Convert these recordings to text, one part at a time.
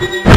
Did you?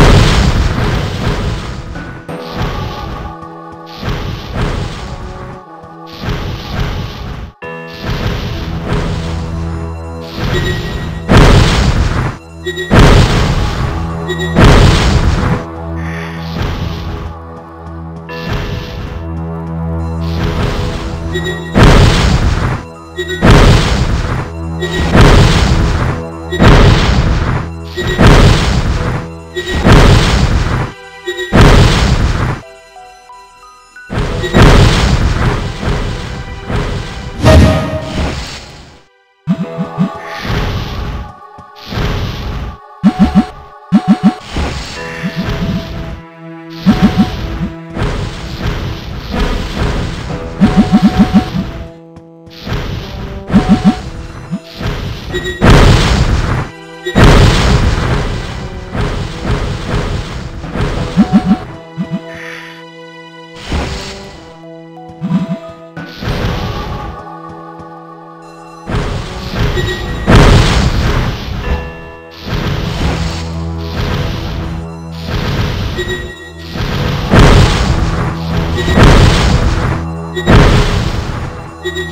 Thank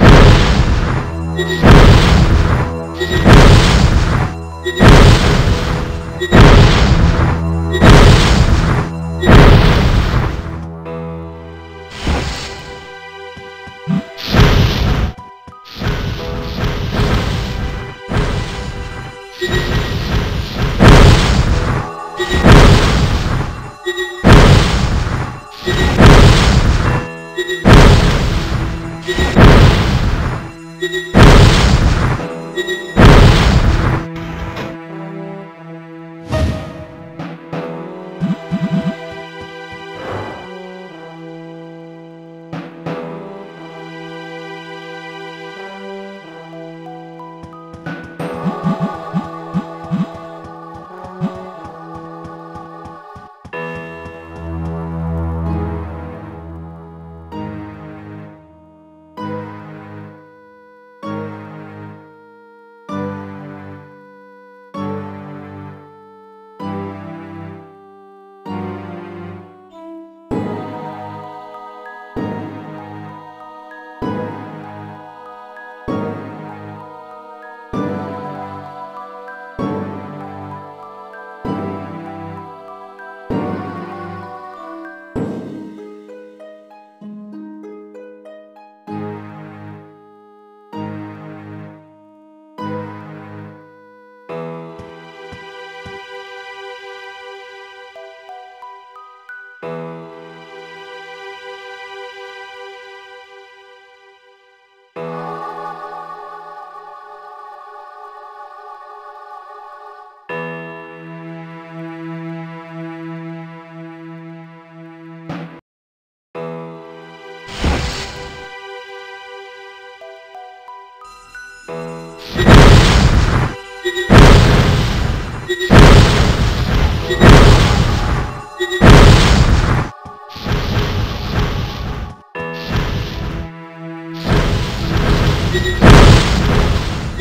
you.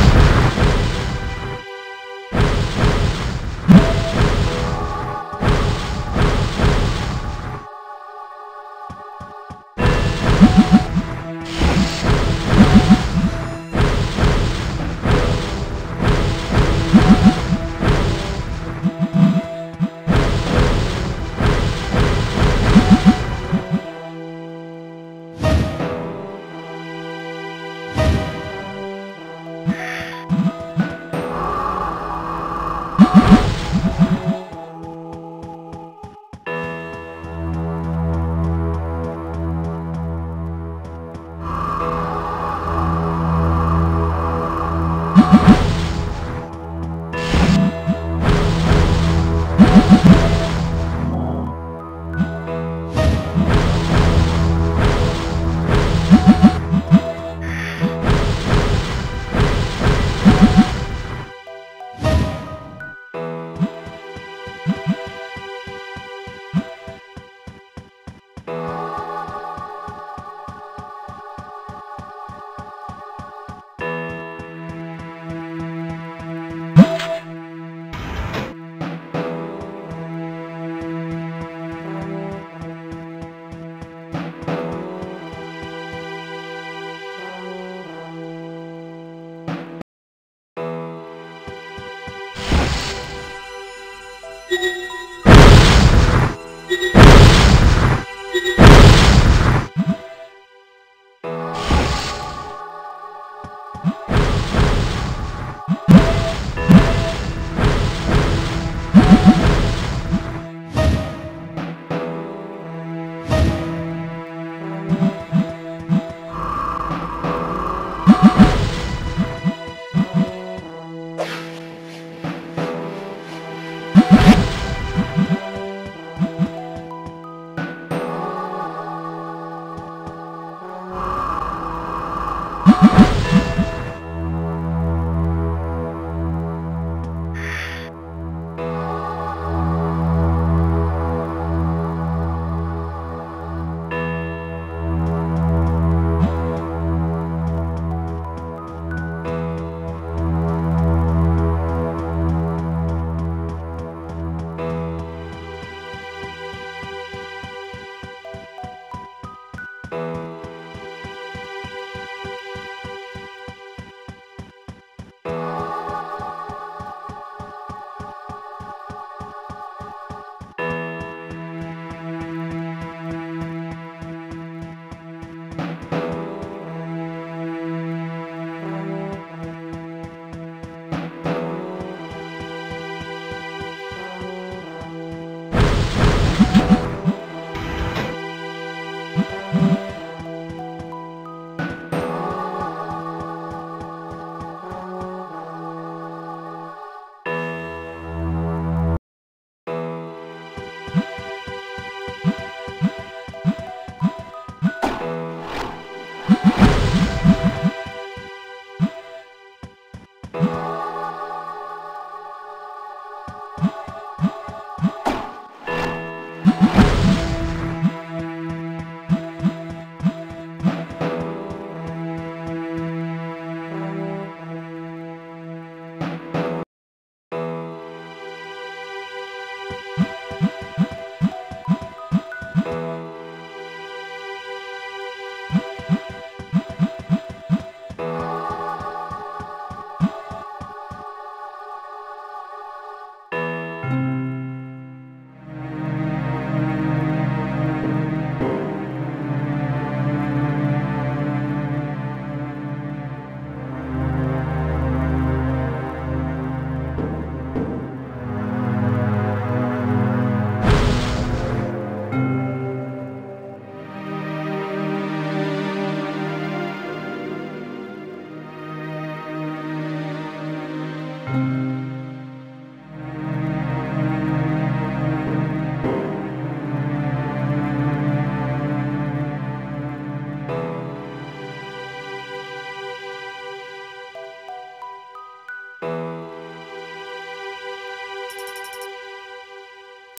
you